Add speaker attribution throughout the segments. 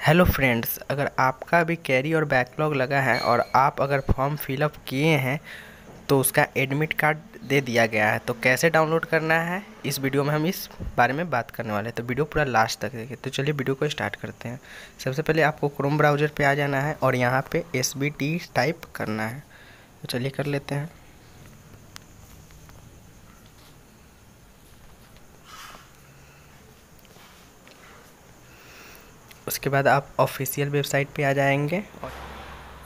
Speaker 1: Hello friends अगर आपका भी कैरी और बैकलॉग लगा है और आप अगर फॉर्म फिलअप किए हैं तो उसका एडमिट कार्ड दे दिया गया है। तो कैसे डाउनलोड करना है? इस वीडियो में हम इस बारे में बात करने वाले हैं। तो वीडियो पूरा लास्ट तक देखिए। तो चलिए वीडियो को स्टार्ट करते हैं। सबसे पहले आपको क्रोम ब्राउज़र पे आ जाना है और यहाँ पे एस टाइप करना है। तो चलिए कर लेते हैं। उसके बाद आप ऑफिशियल वेबसाइट पे आ जाएँगे और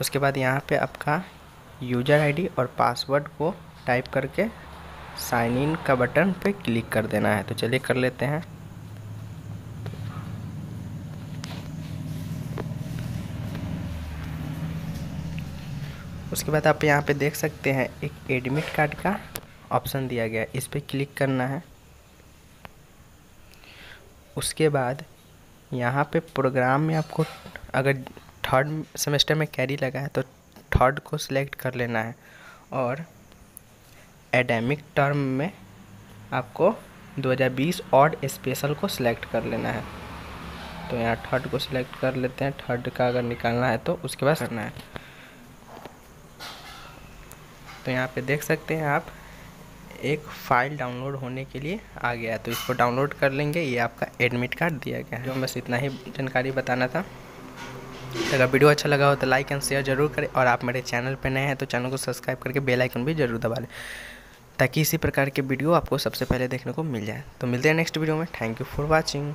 Speaker 1: उसके बाद यहाँ पे आपका यूज़र आईडी और पासवर्ड को टाइप करके साइन इन का बटन पे क्लिक कर देना है। तो चलिए कर लेते हैं। उसके बाद आप यहाँ पे देख सकते हैं, एक एडमिट कार्ड का ऑप्शन दिया गया है। इस पर क्लिक करना है। उसके बाद यहाँ पे प्रोग्राम में आपको अगर थर्ड सेमेस्टर में कैरी लगा है तो थर्ड को सिलेक्ट कर लेना है। और एडेमिक टर्म में आपको 2020 और स्पेशल को सिलेक्ट कर लेना है। तो यहाँ थर्ड को सिलेक्ट कर लेते हैं। थर्ड का अगर निकालना है तो उसके बाद करना है। तो यहाँ पे देख सकते हैं आप एक फ़ाइल डाउनलोड होने के लिए आ गया है। तो इसको डाउनलोड कर लेंगे। ये आपका एडमिट कार्ड दिया गया है। बस इतना ही जानकारी बताना था। अगर वीडियो अच्छा लगा हो तो लाइक एंड शेयर ज़रूर करें और आप मेरे चैनल पर नए हैं तो चैनल को सब्सक्राइब करके बेल आइकन भी ज़रूर दबा लें, ताकि इसी प्रकार के वीडियो आपको सबसे पहले देखने को मिल जाए। तो मिलते हैं नेक्स्ट वीडियो में। Thank you for watching.